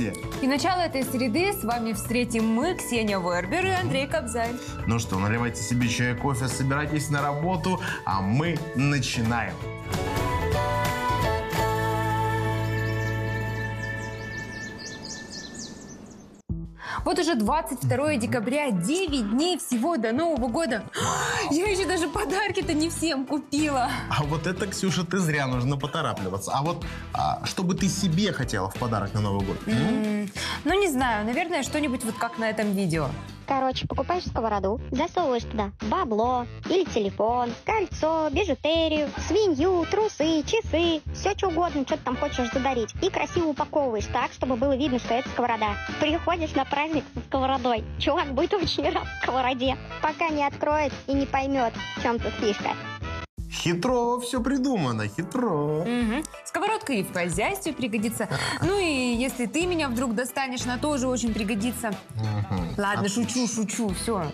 Хакасия! И начало этой среды с вами встретим мы, Ксения Вербер и Андрей Кобзарь. Ну что, наливайте себе чай, кофе, собирайтесь на работу, а мы начинаем. Вот уже 22 декабря, 9 дней всего до Нового года. Я еще даже подарки-то не всем купила. А вот это, Ксюша, ты зря, нужно поторапливаться. А вот а, что бы ты себе хотела в подарок на Новый год? м? М, Ну, не знаю, наверное, что-нибудь вот как на этом видео. Короче, покупаешь сковороду, засовываешь туда бабло или телефон, кольцо, бижутерию, свинью, трусы, часы, все что угодно, что ты там хочешь задарить. И красиво упаковываешь так, чтобы было видно, что это сковорода. Приходишь на праздник со сковородой. Чувак будет очень рад сковороде, пока не откроет и не поймет, в чем тут фишка. Хитро все придумано, хитро. Мгм. Сковородка и в хозяйстве пригодится. Ну и если ты меня вдруг достанешь, она тоже очень пригодится. Мгм. Ладно, шучу, шучу, все.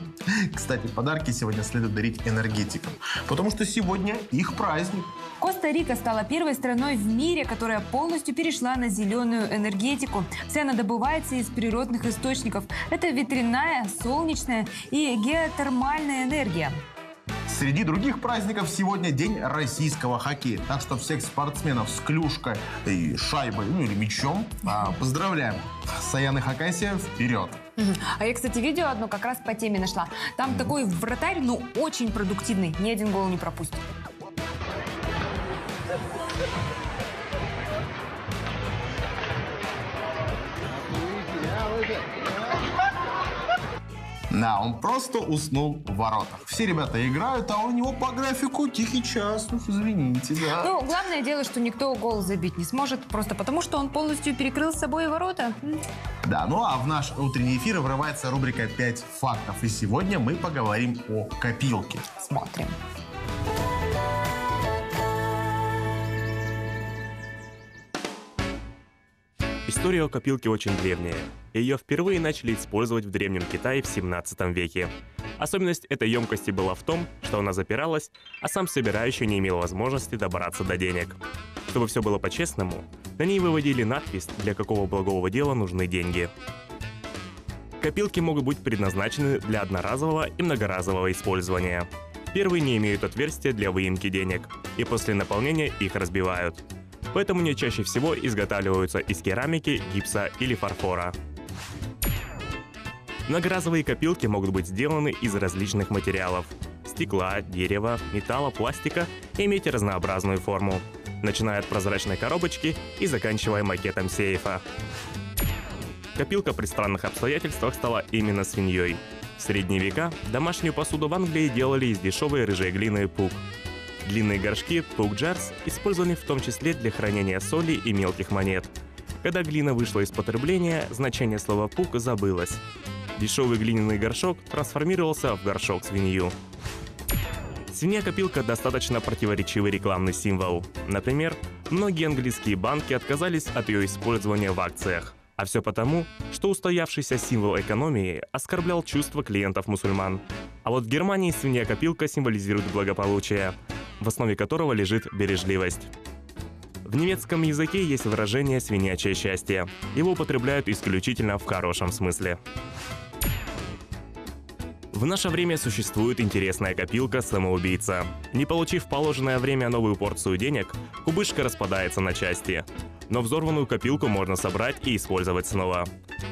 Кстати, подарки сегодня следует дарить энергетикам, потому что сегодня их праздник. Коста-Рика стала первой страной в мире, которая полностью перешла на зеленую энергетику. Вся она добывается из природных источников. Это ветряная, солнечная и геотермальная энергия. Среди других праздников сегодня день российского хоккея. Так что всех спортсменов с клюшкой и шайбой, ну или мячом, а, поздравляем. Саян и Хакасия вперед! А я, кстати, видео одно как раз по теме нашла. Там такой вратарь, ну, очень продуктивный. Ни один гол не пропустит. Да, он просто уснул в воротах. Все ребята играют, а у него по графику тихий час. Ну, извините, да. Ну, главное дело, что никто гол забить не сможет, просто потому что он полностью перекрыл с собой ворота. Да, ну а в наш утренний эфир врывается рубрика «5 фактов». И сегодня мы поговорим о копилке. Смотрим. История о копилке очень древняя. Ее впервые начали использовать в Древнем Китае в 17 веке. Особенность этой емкости была в том, что она запиралась, а сам собирающий не имел возможности добраться до денег. Чтобы все было по-честному, на ней выводили надпись, для какого благого дела нужны деньги. Копилки могут быть предназначены для одноразового и многоразового использования. Первые не имеют отверстия для выемки денег, и после наполнения их разбивают. Поэтому они чаще всего изготавливаются из керамики, гипса или фарфора. Многоразовые копилки могут быть сделаны из различных материалов – стекла, дерева, металла, пластика и иметь разнообразную форму, начиная от прозрачной коробочки и заканчивая макетом сейфа. Копилка при странных обстоятельствах стала именно свиньей. В средние века домашнюю посуду в Англии делали из дешевой рыжей глины пук. Длинные горшки пук джарс использованы в том числе для хранения соли и мелких монет. Когда глина вышла из потребления, значение слова пук забылось. Дешевый глиняный горшок трансформировался в горшок-свинью. Свинья-копилка достаточно противоречивый рекламный символ. Например, многие английские банки отказались от ее использования в акциях. А все потому, что устоявшийся символ экономии оскорблял чувства клиентов-мусульман. А вот в Германии свинья-копилка символизирует благополучие, в основе которого лежит бережливость. В немецком языке есть выражение «свинячье счастье». Его употребляют исключительно в хорошем смысле. В наше время существует интересная копилка «Самоубийца». Не получив положенное время новую порцию денег, кубышка распадается на части. Но взорванную копилку можно собрать и использовать снова.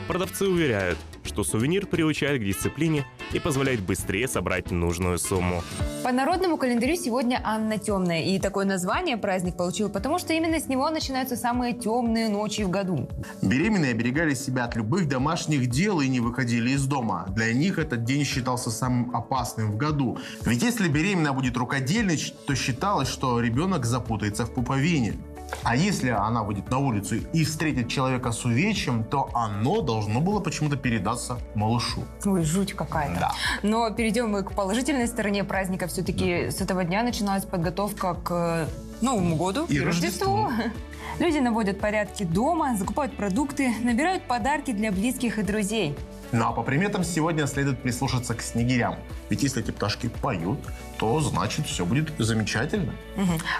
Продавцы уверяют, что сувенир приучает к дисциплине и позволяет быстрее собрать нужную сумму. По народному календарю сегодня Анна Темная. И такое название праздник получил, потому что именно с него начинаются самые темные ночи в году. Беременные оберегали себя от любых домашних дел и не выходили из дома. Для них этот день считался самым опасным в году. Ведь если беременная будет рукодельной, то считалось, что ребенок запутается в пуповине. А если она выйдет на улицу и встретит человека с увечьем, то оно должно было почему-то передаться малышу. Ой, жуть какая-то. Да. Но перейдем мы к положительной стороне праздника. Все-таки с этого дня начиналась подготовка к э, Новому году И Рождеству. Люди наводят порядки дома, закупают продукты, набирают подарки для близких и друзей. Ну а по приметам сегодня следует прислушаться к снегирям. Ведь если эти пташки поют, то значит все будет замечательно.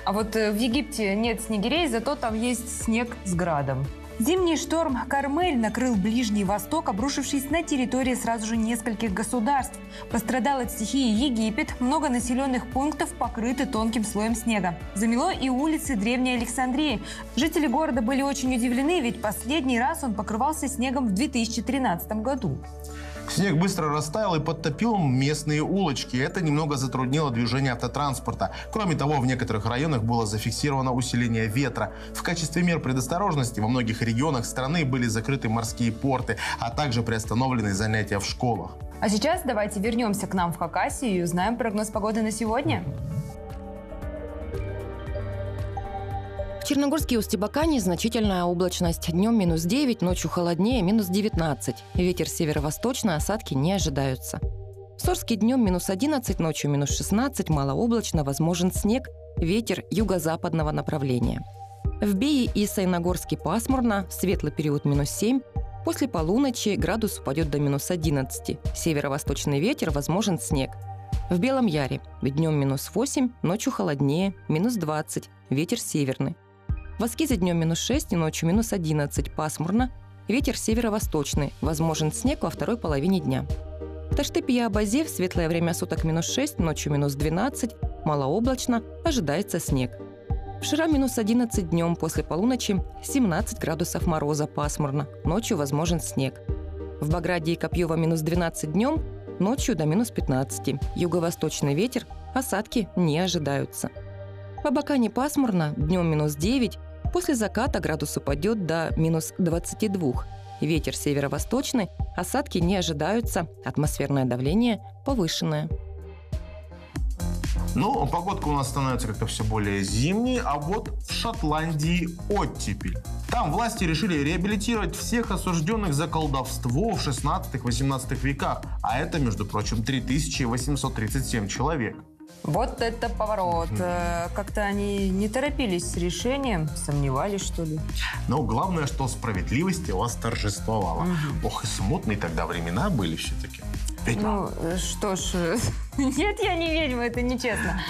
А вот э, в Египте нет снегирей, зато там есть снег с градом. Зимний шторм «Кармель» накрыл Ближний Восток, обрушившись на территории сразу же нескольких государств. Пострадал от стихии Египет, много населенных пунктов покрыты тонким слоем снега. Замело и улицы Древней Александрии. Жители города были очень удивлены, ведь последний раз он покрывался снегом в 2013 году. Снег быстро растаял и подтопил местные улочки. Это немного затруднило движение автотранспорта. Кроме того, в некоторых районах было зафиксировано усиление ветра. В качестве мер предосторожности во многих регионах страны были закрыты морские порты, а также приостановлены занятия в школах. А сейчас давайте вернемся к нам в Хакасию и узнаем прогноз погоды на сегодня. В Черногорске и Устебакане значительная облачность. Днем минус 9, ночью холоднее, минус 19. Ветер северо-восточный, осадки не ожидаются. В Сорске днем минус 11, ночью минус 16, малооблачно, возможен снег, ветер юго-западного направления. В Бее и Сайногорске пасмурно, светлый период минус 7, после полуночи градус упадет до минус 11, северо-восточный ветер, возможен снег. В Белом Яре днем минус 8, ночью холоднее, минус 20, ветер северный. В Аскизе днем минус 6 и ночью минус 11, пасмурно. Ветер северо-восточный, возможен снег во второй половине дня. В Таштепе и Абазе в светлое время суток минус 6, ночью минус 12, малооблачно, ожидается снег. В Шира минус 11 днем после полуночи, 17 градусов мороза, пасмурно, ночью возможен снег. В Баграде и Копьево минус 12 днем, ночью до минус 15. Юго-восточный ветер, осадки не ожидаются. В Абакане пасмурно, днем минус 9, после заката градус упадет до минус 22. Ветер северо-восточный, осадки не ожидаются, атмосферное давление повышенное. Ну, погодка у нас становится как-то все более зимней, а вот в Шотландии оттепель. Там власти решили реабилитировать всех осужденных за колдовство в 16-18 веках, а это, между прочим, 3837 человек. Вот это поворот. Э, Как-то они не торопились с решением, сомневались, что ли. Но главное, что справедливость восторжествовала. Ох, и смутные тогда времена были все-таки. Ведьма. Ну, э, что ж, э, нет, я не ведьма, это нечестно.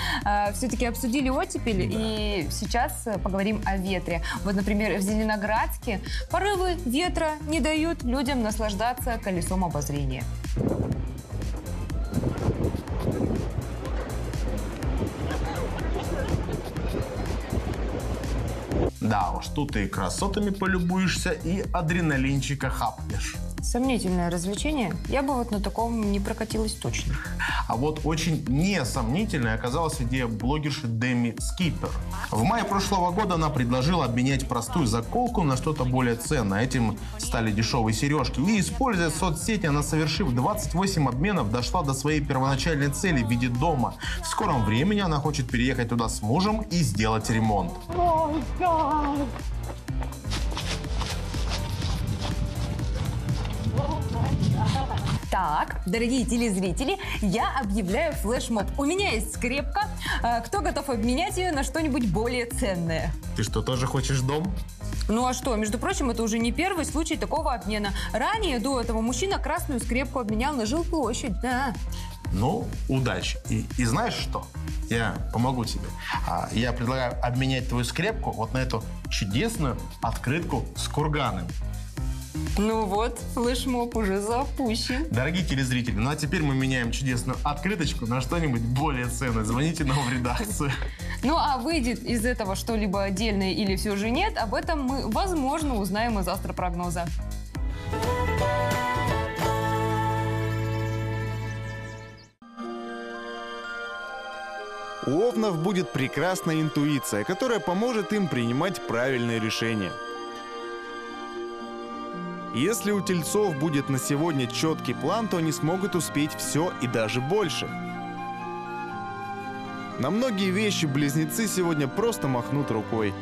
Все-таки обсудили оттепель, и сейчас э, поговорим о ветре. Вот, например, в Зеленоградске порывы ветра не дают людям наслаждаться колесом обозрения. Да уж, тут и красотами полюбуешься, и адреналинчика хапнешь. Сомнительное развлечение. Я бы вот на таком не прокатилась точно. А вот очень несомнительной оказалась идея блогерши Дэми Скипер. В мае прошлого года она предложила обменять простую заколку на что-то более ценное. Этим стали дешевые сережки. И, используя соцсети, она, совершив 28 обменов, дошла до своей первоначальной цели в виде дома. В скором времени она хочет переехать туда с мужем и сделать ремонт. Так, дорогие телезрители, я объявляю флешмоб. У меня есть скрепка. А, Кто готов обменять ее на что-нибудь более ценное? Ты что, тоже хочешь дом? Ну а что, между прочим, это уже не первый случай такого обмена. Ранее до этого мужчина красную скрепку обменял на жилплощадь. Да. Ну, удачи. И, и знаешь что? Я помогу тебе. А, я предлагаю обменять твою скрепку вот на эту чудесную открытку с курганом. Ну вот, флешмоб уже запущен. Дорогие телезрители, ну а теперь мы меняем чудесную открыточку на что-нибудь более ценное. Звоните нам в редакцию. Ну а выйдет из этого что-либо отдельное или все же нет, об этом мы, возможно, узнаем из астропрогноза. У овнов будет прекрасная интуиция, которая поможет им принимать правильные решения. Если у тельцов будет на сегодня четкий план, то они смогут успеть все и даже больше. На многие вещи близнецы сегодня просто махнут рукой.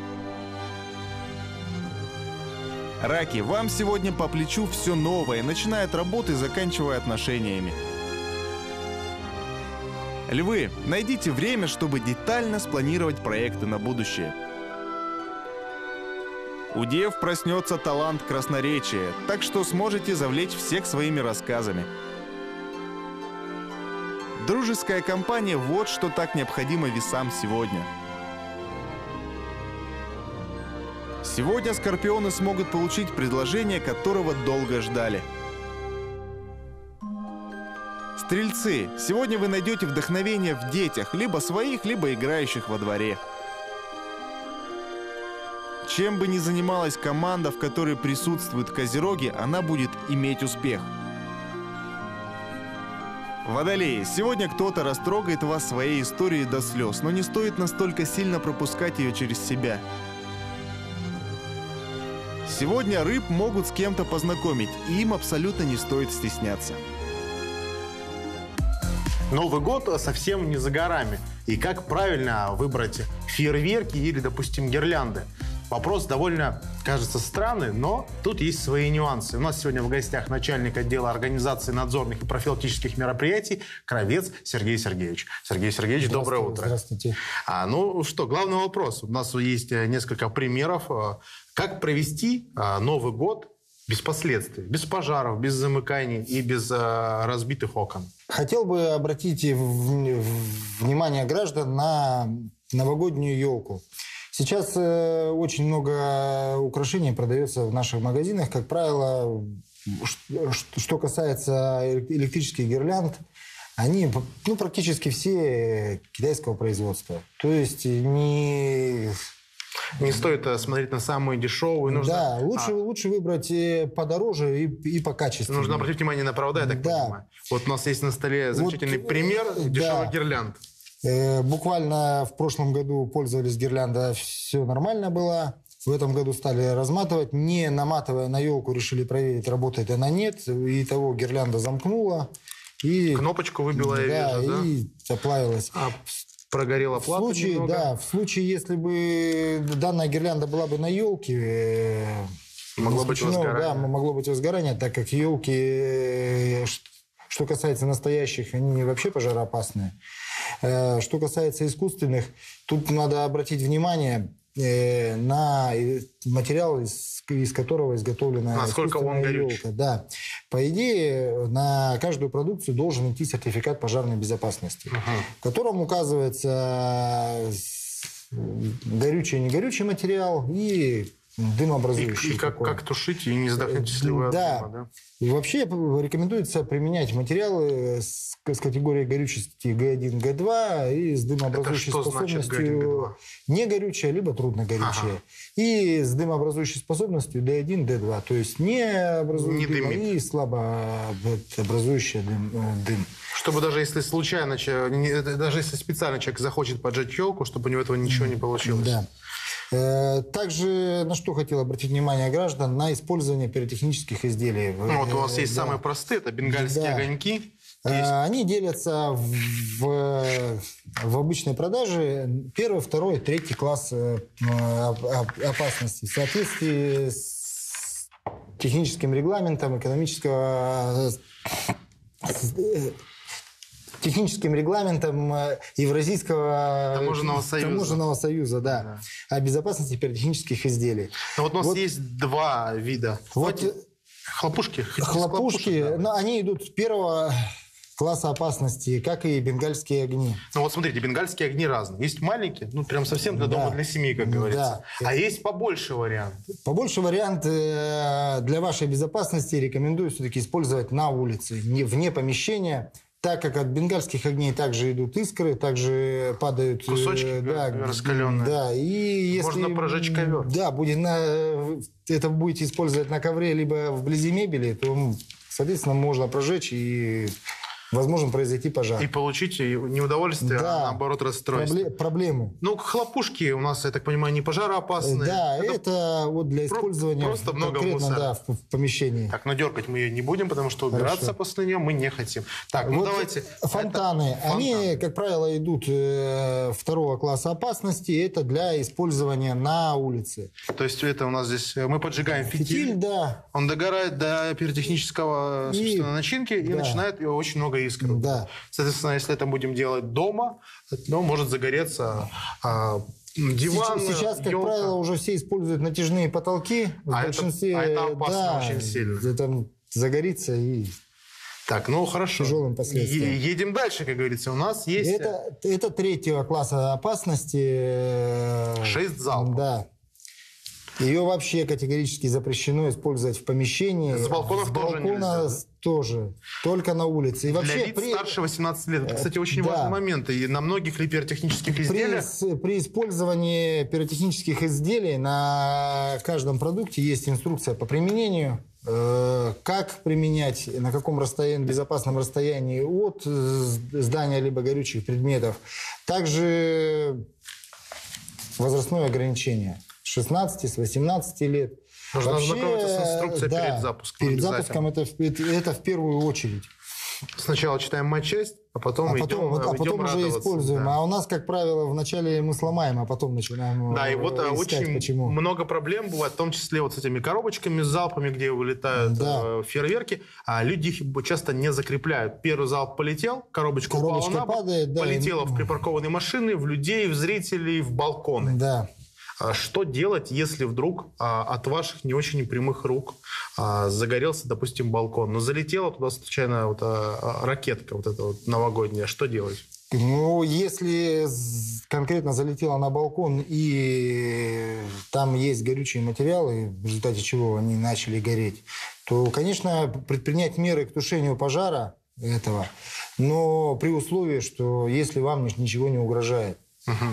Раки, вам сегодня по плечу все новое, начиная от работы заканчивая отношениями. Львы, найдите время, чтобы детально спланировать проекты на будущее. У дев проснется талант красноречия, так что сможете завлечь всех своими рассказами. Дружеская компания – вот что так необходимо весам сегодня. Сегодня скорпионы смогут получить предложение, которого долго ждали. Стрельцы, сегодня вы найдете вдохновение в детях, либо своих, либо играющих во дворе. Чем бы ни занималась команда, в которой присутствуют козероги, она будет иметь успех. Водолеи, сегодня кто-то растрогает вас своей историей до слез, но не стоит настолько сильно пропускать ее через себя. Сегодня рыб могут с кем-то познакомить, и им абсолютно не стоит стесняться. Новый год совсем не за горами. И как правильно выбрать фейерверки или, допустим, гирлянды? Вопрос довольно, кажется, странный, но тут есть свои нюансы. У нас сегодня в гостях начальник отдела организации надзорных и профилактических мероприятий Кровец Сергей Сергеевич. Сергей Сергеевич, доброе утро. Здравствуйте. А, ну что, главный вопрос. У нас есть э, несколько примеров. э, Как провести а, Новый год без последствий, без пожаров, без замыканий и без а, разбитых окон? Хотел бы обратить внимание граждан на новогоднюю елку. Сейчас э, очень много украшений продается в наших магазинах. Как правило, что касается электрических гирлянд, они ну, практически все китайского производства. То есть не Не стоит э, смотреть на самые дешевые. Нужно, да, лучше, а, лучше выбрать э, подороже и, и покачественнее. нужно обратить внимание на провода, я так Да. понимаю. Вот у нас есть на столе замечательный Вот, пример э, дешевых да. гирлянд. Буквально в прошлом году пользовались гирлянда, все нормально было. В этом году стали разматывать. Не наматывая на елку, решили проверить, работает она нет. И того гирлянда замкнула. И, Кнопочку выбила, да, я вижу, да? и оплавилась. А прогорела В плата случае, немного. да, в случае, если бы данная гирлянда была бы на елке, Могло быть возгорание. Да, могло быть возгорание, так как елки, что касается настоящих, они вообще пожароопасные. Э, Что касается искусственных, тут надо обратить внимание э, на э, материал, из, из которого изготовлена Насколько он искусственная горюч. елка. Да. По идее, на каждую продукцию должен идти сертификат пожарной безопасности, в котором указывается с- горючий и негорючий материал И, дымообразующий. и как, какой. как тушить и не задохнетесь, если вы от Да. дыма, да? И вообще рекомендуется применять материалы с, с категорией горючести Г1, Г2 и с дымообразующей Это что значит способностью Г1, Г2? не горючее, либо трудно горючее. И с дымообразующей способностью D1, D2. То есть не образует Не дыма дымит. и слабо образующий дым. э, дым. Чтобы даже если случайно, даже если специально человек захочет поджечь елку, чтобы у него этого ничего не получилось. Да. Э, Также на что хотел обратить внимание граждан, на использование пиротехнических изделий. Ну, вот у вас есть да. самые простые, это бенгальские Да. огоньки. Э, Есть Они делятся в, в, обычной продаже первый, второй, третий класс э, оп- оп- опасности. В соответствии с техническим регламентом экономического техническим регламентом э, Евразийского Таможенного союза. таможенного союза, да, о безопасности пиротехнических изделий. Ну, вот у нас вот- есть два вида. Вот Хлопушки. Хлопушки, хлопушек, да? ну, они идут с первого класса опасности, как и бенгальские огни. Ну вот смотрите, бенгальские огни разные. Есть маленькие, ну прям совсем для Да. дома, для семьи, как Да. говорится. А есть побольше вариант. Побольше вариант э, для вашей безопасности рекомендую все-таки использовать на улице, не вне помещения, так как от бенгальских огней также идут искры, также падают... э, Кусочки, да, раскаленные. Да, и если... Можно прожечь ковер. Да, будет на, это будете использовать на ковре, либо вблизи мебели, то, соответственно, можно прожечь и возможно произойти пожар. И получить не удовольствие, а Да. наоборот расстройство. Пробле- проблемы. Ну, хлопушки у нас, я так понимаю, не пожароопасные. Да, Это- это, вот для использования просто много мусора. да, в, в помещении. Так, но дергать мы ее не будем, потому что убираться Хорошо. после нее мы не хотим. Так, ну Вот давайте. Фонтаны, Это- они, фонтан. как правило, идут э, второго класса опасности. Это для использования на улице. То есть это у нас здесь, э, мы поджигаем фитиль, Фитиль, да, он догорает до пиротехнического, И- начинки и да. начинает и очень много искр. да. Соответственно, если это будем делать дома, то может загореться а, диван, сейчас, сейчас, как ёлка. правило, уже все используют натяжные потолки. В А это- большинстве, а это опасно да, очень сильно. Это загорится и Так, ну хорошо. Тяжелым последствиям. Е- Едем дальше, как говорится. У нас есть э, это, это третьего класса опасности. э, Шесть залпов. Да. Ее вообще категорически запрещено использовать в помещении. С балконов С тоже балкона нельзя, тоже. Только на улице. И вообще Для лиц при- старше 18 лет. Это, кстати, очень да. важный момент. И на многих ли пиротехнических При, изделиях с- при использовании пиротехнических изделий на каждом продукте есть инструкция по применению, э, как применять, на каком расстоянии, безопасном расстоянии от э, здания либо горючих предметов. Также возрастное ограничение. С 16, с 18 лет. Нужно ознакомиться с инструкцией да, перед запуском Перед запуском это, в- это, это в первую очередь. сначала читаем матчасть, а потом А идем, потом, а идем потом уже используем. да. А у нас, как правило, вначале мы сломаем, а потом начинаем Да, и э, вот а, искать, очень почему. много проблем бывает, в том числе вот с этими коробочками, с залпами, где вылетают Да. э, фейерверки, а люди их часто не закрепляют. Первый залп полетел, коробочка, Коробочка упала на бок, падает, да, полетела и- в припаркованные машины, в людей, в зрителей, в балконы. Да. А Что делать, если вдруг а, от ваших не очень прямых рук а, загорелся, допустим, балкон, но залетела туда случайно вот, ракетка вот эта вот новогодняя, что делать? Ну, если конкретно залетела на балкон и там есть горючие материалы, в результате чего они начали гореть, то, конечно, предпринять меры к тушению пожара этого, но при условии, что если вам ни- ничего не угрожает.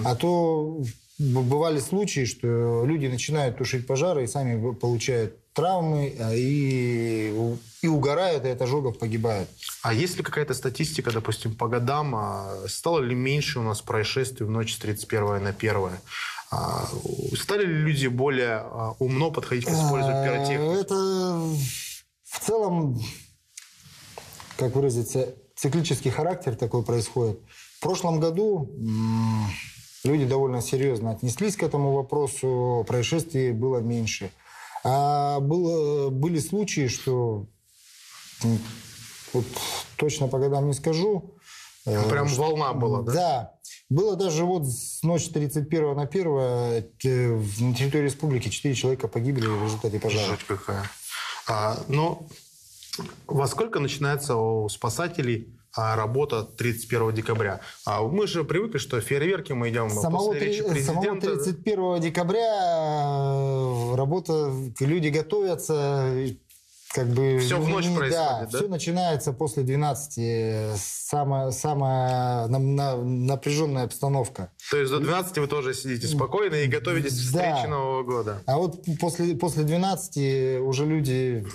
А то бывали случаи, что люди начинают тушить пожары и сами получают травмы а, и, и угорают, и от ожогов погибают. А есть ли какая-то статистика, допустим, по годам, а, стало ли меньше у нас происшествий в ночь с 31 на 1? А, Стали ли люди более умно подходить к использованию пиротехники? Это в целом, как выразиться, циклический характер такой происходит. В прошлом году люди довольно серьезно отнеслись к этому вопросу, происшествий было меньше. А было, были случаи, что вот точно по годам не скажу. э, Прям что- волна была, да? Да. Было даже вот с ночи 31 на 1 э, на территории республики 4 человека погибли в результате пожара. Жуть какая. А, но во сколько начинается у спасателей работа 31 декабря? А мы же привыкли, что фейерверки мы идем Самого, после речи самого президента. 31 декабря э, работа, люди готовятся, как бы... Всё в ночь не- происходит, да? все начинается после 12, самая, самая нам- на- напряженная обстановка. То есть до 12 вы тоже сидите спокойно и готовитесь к Да. встрече Нового года. А вот после, после 12 уже люди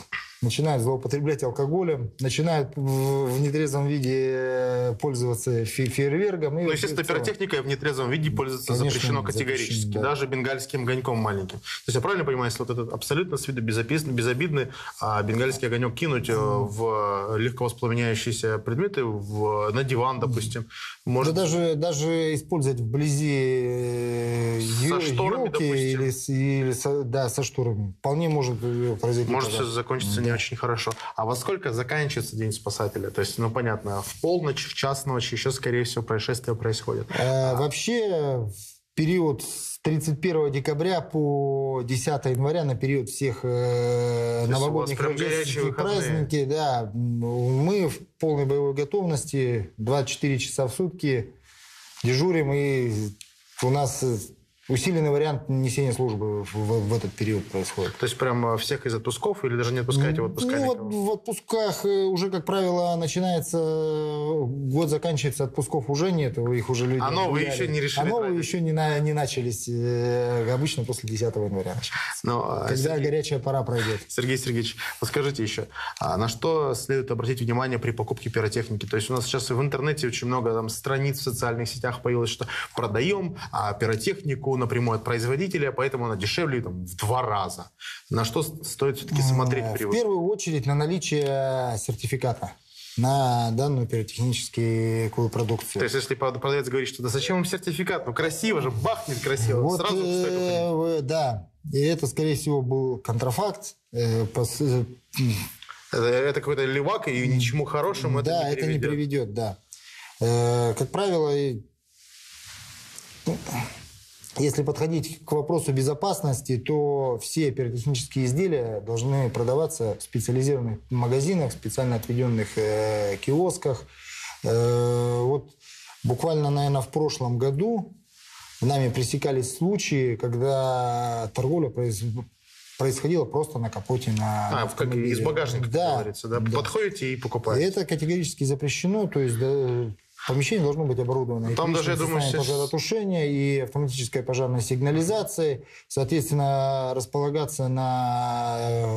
начинают злоупотреблять алкоголем, начинают в, нетрезвом виде э, пользоваться фе- фейерверком. и Ну, естественно, целом- пиротехникой в нетрезвом виде пользоваться Конечно, запрещено категорически, да. даже бенгальским огоньком маленьким. То есть я правильно понимаю, если вот этот абсолютно с виду безописный, безобидный а, бенгальский огонек кинуть э, в легко воспламеняющиеся предметы, в, на диван, допустим, может Да даже, даже использовать вблизи э, Со шторами, ёлки допустим. или, или со, да, со шторами. Вполне может произойти Может все пожар. закончиться не очень хорошо. А во сколько заканчивается День спасателя? То есть, ну, понятно, в полночь, в час ночи еще, скорее всего, происшествие происходит. Э, Вообще, в период с 31 декабря по 10 января, на период всех э, новогодних рождественских праздники, да, мы в полной боевой готовности, 24 часа в сутки дежурим, и у нас э, усиленный вариант несения службы в, в- в этот период происходит. То есть, прям всех из отпусков или даже не отпускаете в отпуска Ну, вот никого? в отпусках э, уже, как правило, начинается, год заканчивается, отпусков уже нет, их уже люди А новые гуляли. еще не решили А новые тратить. еще не, на- не начались, э, обычно после 10 января начинается. Ну, а, Когда Сергей- горячая пора пройдет. Сергей Сергеевич, вот скажите еще, а на что следует обратить внимание при покупке пиротехники? То есть у нас сейчас в интернете очень много там, страниц в социальных сетях появилось, что продаем а, пиротехнику напрямую от производителя, поэтому она дешевле там, в два раза. На что стоит все-таки смотреть В первую очередь на наличие сертификата на данную пиротехническую продукцию. То есть если прод- продавец говорит, что да зачем вам сертификат? Ну красиво же, бахнет красиво. Вот, Сразу э, да, и это, скорее всего, был контрафакт. э, пос- э, Это, это какой-то левак, и ничему хорошему это да, не это не приведет. приведет, да. Э, Как правило, ну, если подходить к вопросу безопасности, то все пиротехнические изделия должны продаваться в специализированных магазинах, специально отведенных э, киосках. Э, вот буквально, наверное, в прошлом году нами пресекались случаи, когда торговля произ- происходила просто на капоте на А, как из багажника, да, говорится, да? да. Подходите и И покупаете. это категорически запрещено, то есть да, помещение должно быть оборудовано. Там даже, я думаю, сейчас- пожаротушения, и автоматической пожарной сигнализацией, соответственно, располагаться на э,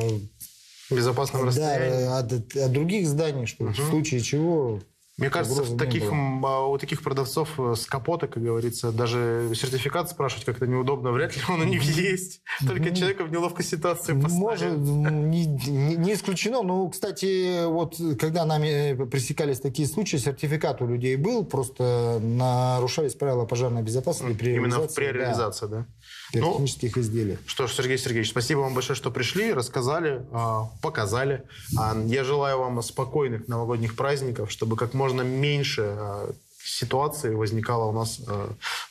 безопасном да, расстоянии. от, от других зданий, чтобы в случае чего Мне кажется, в таких, а, у таких продавцов э, с капота, как говорится, даже сертификат спрашивать как-то неудобно. Вряд ли он у них есть. Только человека в неловкой ситуации Может, поставили. не, не- не исключено. Ну, кстати, вот когда нами э, пресекались такие случаи, сертификат у людей был, просто нарушались правила пожарной безопасности при Именно реализации, при да, реализации, да. Ну, пиротехнических изделий. Что ж, Сергей Сергеевич, спасибо вам большое, что пришли, рассказали, а, показали. А, Я желаю вам спокойных новогодних праздников, чтобы как можно меньше а, ситуаций возникало у нас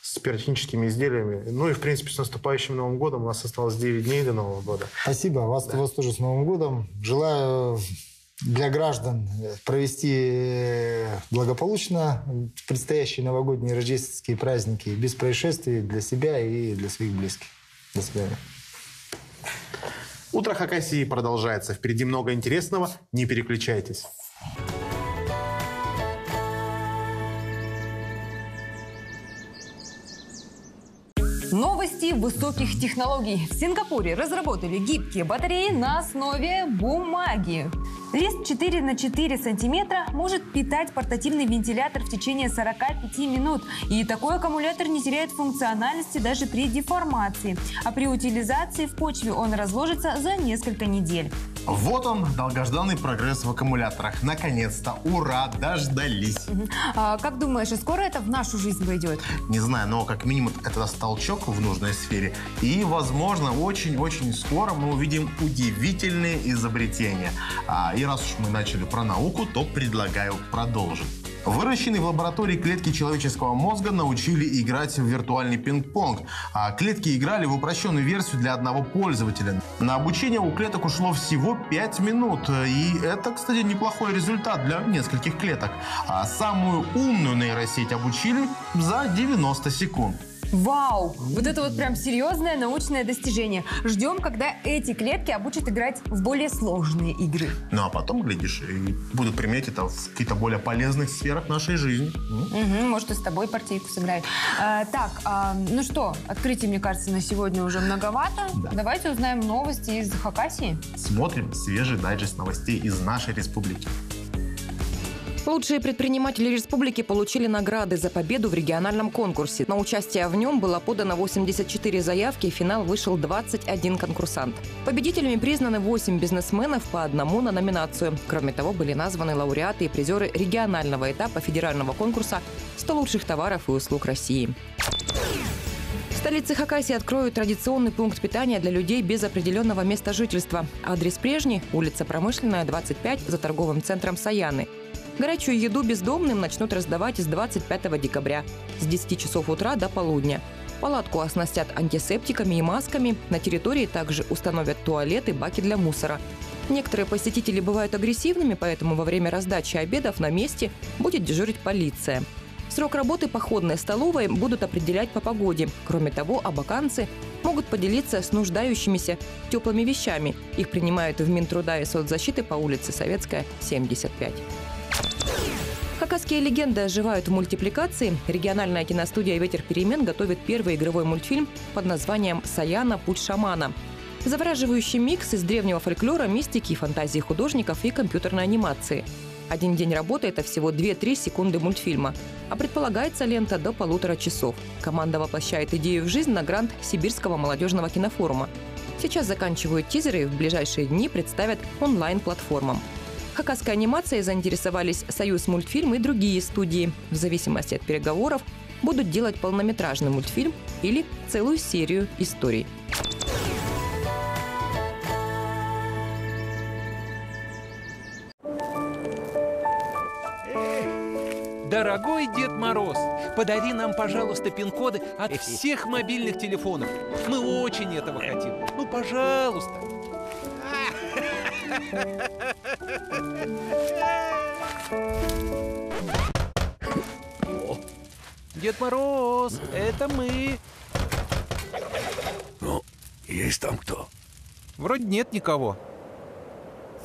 с пиротехническими изделиями. Ну и, в принципе, с наступающим Новым годом. У нас осталось 9 дней до Нового года. Спасибо. Вас, вас тоже с Новым годом. Желаю для граждан провести э, благополучно предстоящие новогодние рождественские праздники без происшествий для себя и для своих близких. До свидания. Утро Хакасии продолжается. Впереди много интересного. Не переключайтесь. Новости высоких технологий. В Сингапуре разработали гибкие батареи на основе бумаги. Лист 4 на 4 сантиметра может питать портативный вентилятор в течение 45 минут. И такой аккумулятор не теряет функциональности даже при деформации. А при утилизации в почве он разложится за несколько недель. Вот он, долгожданный прогресс в аккумуляторах. Наконец-то, ура, дождались. А, как думаешь, скоро это в нашу жизнь войдет? Не знаю, но как минимум это даст толчок в нужной сфере. И, возможно, очень-очень скоро мы увидим удивительные изобретения. А, и раз уж мы начали про науку, то предлагаю продолжить. Выращенные в лаборатории клетки человеческого мозга научили играть в виртуальный пинг-понг. А клетки играли в упрощенную версию для одного пользователя. На обучение у клеток ушло всего 5 минут. И это, кстати, неплохой результат для нескольких клеток. А самую умную нейросеть обучили за 90 секунд. Вау! Вот это вот прям серьезное научное достижение. Ждем, когда эти клетки обучат играть в более сложные игры. Ну а потом, глядишь, и будут применять это в каких-то более полезных сферах нашей жизни. Мгм, может, и с тобой партийку сыграют. А, так, а, ну что, открытий, мне кажется, на сегодня уже многовато. Да. Давайте узнаем новости из Хакасии. Смотрим свежий дайджест новостей из нашей республики. Лучшие предприниматели республики получили награды за победу в региональном конкурсе. На участие в нем было подано 84 заявки, финал вышел 21 конкурсант. Победителями признаны 8 бизнесменов по одному на номинацию. Кроме того, были названы лауреаты и призеры регионального этапа федерального конкурса «100 лучших товаров и услуг России». В столице Хакасии откроют традиционный пункт питания для людей без определенного места жительства. Адрес прежний – улица Промышленная, 25, за торговым центром Саяны. Горячую еду бездомным начнут раздавать с 25 декабря с 10 часов утра до полудня. Палатку оснастят антисептиками и масками. На территории также установят туалеты, баки для мусора. Некоторые посетители бывают агрессивными, поэтому во время раздачи обедов на месте будет дежурить полиция. Срок работы походной столовой будут определять по погоде. Кроме того, абаканцы могут поделиться с нуждающимися теплыми вещами. Их принимают в Минтруда и соцзащиты по улице Советская, 75. Хакасские легенды оживают в мультипликации. Региональная киностудия «Ветер перемен» готовит первый игровой мультфильм под названием «Саяна. Путь шамана». Завораживающий микс из древнего фольклора, мистики, фантазии художников и компьютерной анимации. Один день работы – это всего 2-3 секунды мультфильма. А предполагается лента до полутора часов. Команда воплощает идею в жизнь на грант Сибирского молодежного кинофорума. Сейчас заканчивают тизеры и в ближайшие дни представят онлайн-платформам. Хакасской анимацией заинтересовались «Союз мультфильм» и другие студии. В зависимости от переговоров будут делать полнометражный мультфильм или целую серию историй. Дорогой Дед Мороз, подари нам, пожалуйста, пин-коды от всех мобильных телефонов. Мы очень этого хотим. Ну, пожалуйста. Дед Мороз, это мы. Ну, есть там кто? Вроде нет никого.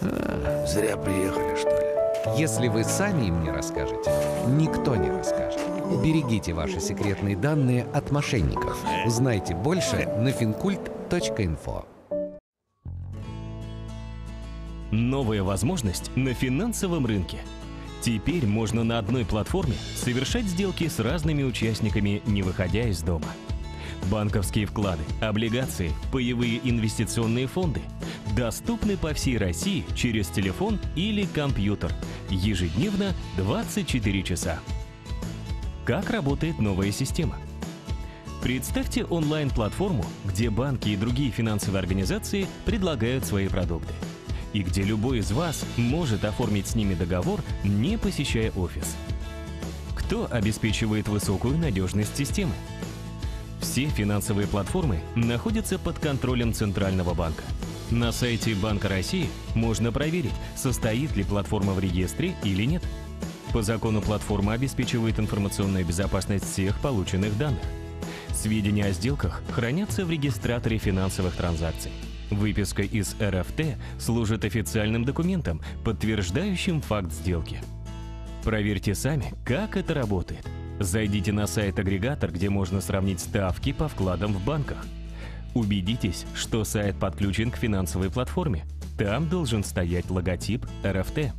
Зря приехали, что ли? Если вы сами им не расскажете, никто не расскажет. Берегите ваши секретные данные от мошенников. Узнайте больше на fincult.info. Новая возможность на финансовом рынке. Теперь можно на одной платформе совершать сделки с разными участниками, не выходя из дома. Банковские вклады, облигации, паевые инвестиционные фонды доступны по всей России через телефон или компьютер ежедневно 24 часа. Как работает новая система? Представьте онлайн-платформу, где банки и другие финансовые организации предлагают свои продукты – и где любой из вас может оформить с ними договор, не посещая офис. Кто обеспечивает высокую надежность системы? Все финансовые платформы находятся под контролем Центрального банка. На сайте Банка России можно проверить, состоит ли платформа в регистре или нет. По закону платформа обеспечивает информационную безопасность всех полученных данных. Сведения о сделках хранятся в регистраторе финансовых транзакций. Выписка из РФТ служит официальным документом, подтверждающим факт сделки. Проверьте сами, как это работает. Зайдите на сайт-агрегатор, где можно сравнить ставки по вкладам в банках. Убедитесь, что сайт подключен к финансовой платформе. Там должен стоять логотип РФТ.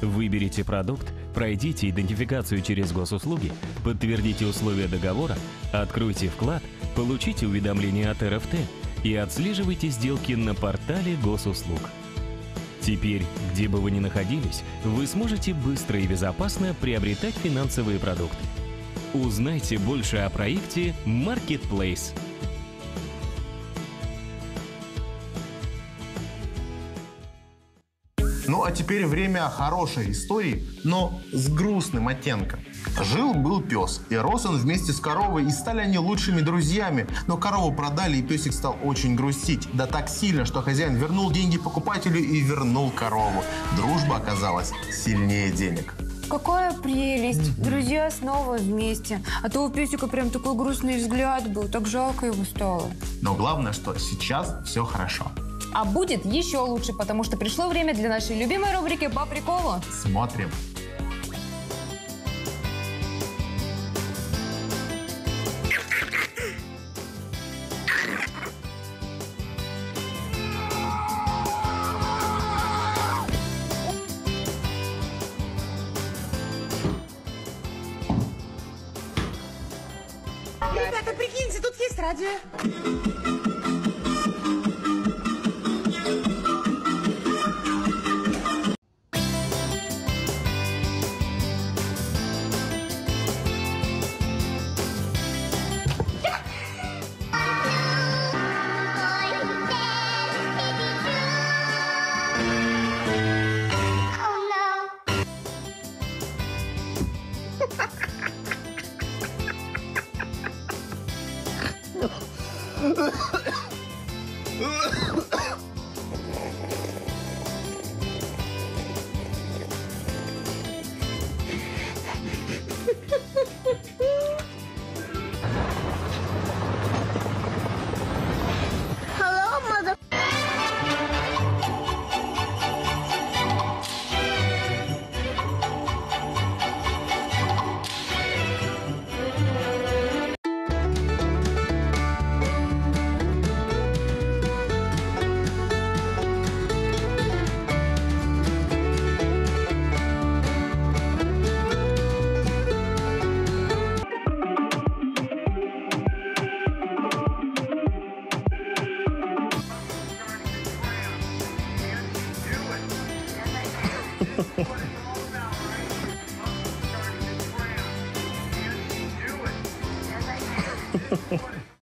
Выберите продукт, пройдите идентификацию через госуслуги, подтвердите условия договора, откройте вклад, получите уведомление от РФТ и отслеживайте сделки на портале госуслуг. Теперь, где бы вы ни находились, вы сможете быстро и безопасно приобретать финансовые продукты. Узнайте больше о проекте Marketplace. Ну а теперь время хорошей истории, но с грустным оттенком. Жил-был пес, и рос он вместе с коровой, и стали они лучшими друзьями. Но корову продали, и песик стал очень грустить. Да так сильно, что хозяин вернул деньги покупателю и вернул корову. Дружба оказалась сильнее денег. Какая прелесть. Друзья снова вместе. А то у песика прям такой грустный взгляд был. Так жалко его стало. Но главное, что сейчас все хорошо. А будет еще лучше, потому что пришло время для нашей любимой рубрики «По приколу». Смотрим. Тут